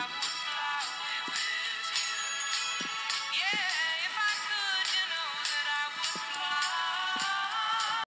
Bye.